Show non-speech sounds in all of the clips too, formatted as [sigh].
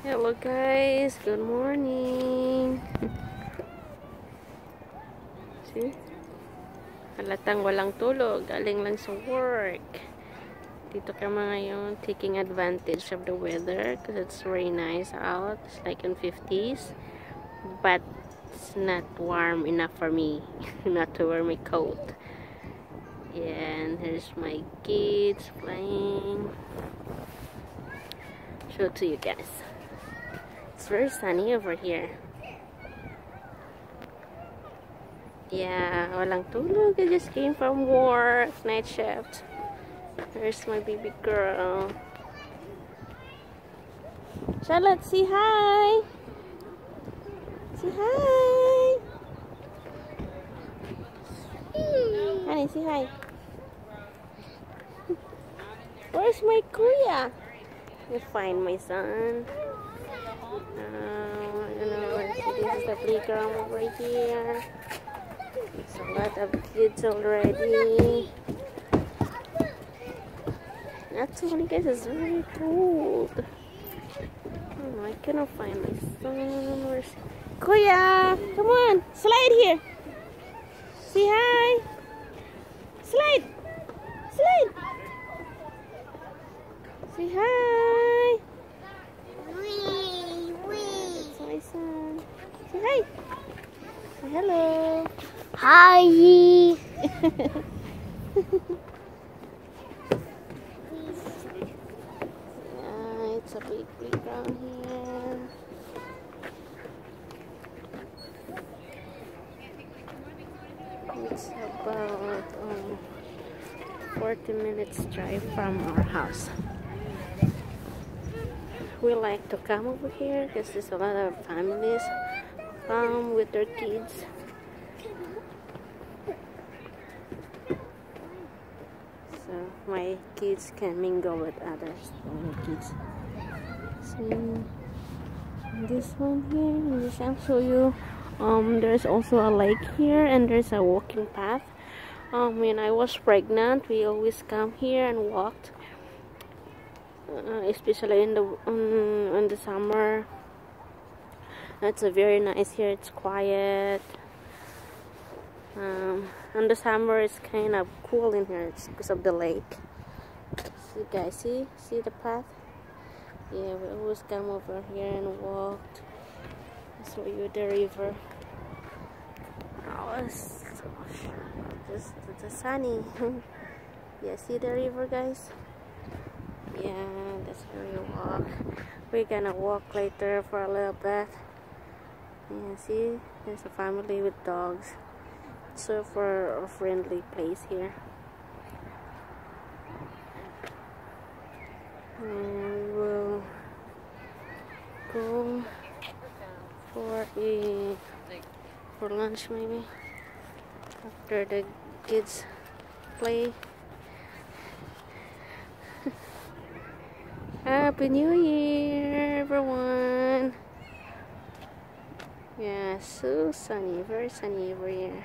Hello guys, good morning. See? Halatang walang tulog, galing lang sa work. Dito kami ngayon taking advantage of the weather because it's very nice out. It's like in 50s. But it's not warm enough for me [laughs] not to wear my coat. And here's my kids playing show to you guys. It's very sunny over here. Yeah, walang tulog. I just came from work, night shift. There's my baby girl. Charlotte, say hi. Say hi. Honey, say hi. Where's my kuya? You find my son. Uh, I don't know. This is the playground over here. It's a lot of kids already. That's Actually, guys, it's very cold. Oh, I cannot find my son. Where's Kuya? Come on, slide here. Say hi. Slide. Slide. Say hi. Wee, wee. That's my son. Say hi. Say hello. Hi. It's a big playground here. It's about um, 40 minutes drive from our house. We like to come over here because there's a lot of families come with their kids. So my kids can mingle with others, other kids. See this one here. Just I'll show you. Um, there's also a lake here, and there's a walking path. Um, when I was pregnant, we always come here and walked, uh, especially in the um, in the summer. It's a very nice here. It's quiet. Um, in the summer, is kind of cool in here. It's because of the lake. See, guys, see, see the path. Yeah, we always come over here and walked. Show you the river. Oh, it's just the sunny. [laughs] yeah, see the river, guys. Yeah, that's where we walk. We're gonna walk later for a little bit. Yeah, see, there's a family with dogs. So for a friendly place here. And we will go for a for lunch maybe after the kids play. [laughs] Happy New Year everyone! Yeah, so sunny, very sunny over here.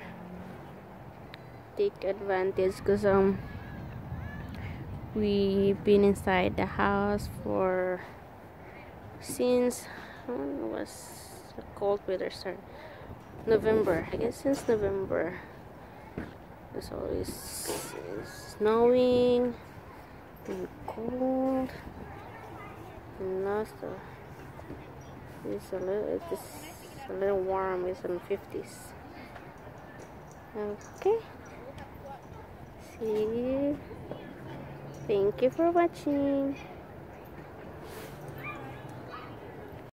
Take advantage because um we've been inside the house for since when was the cold weather start? November I guess since November. It's always snowing and cold. And now it's a little it's a little warm it's in 50s okay see Thank you for watching.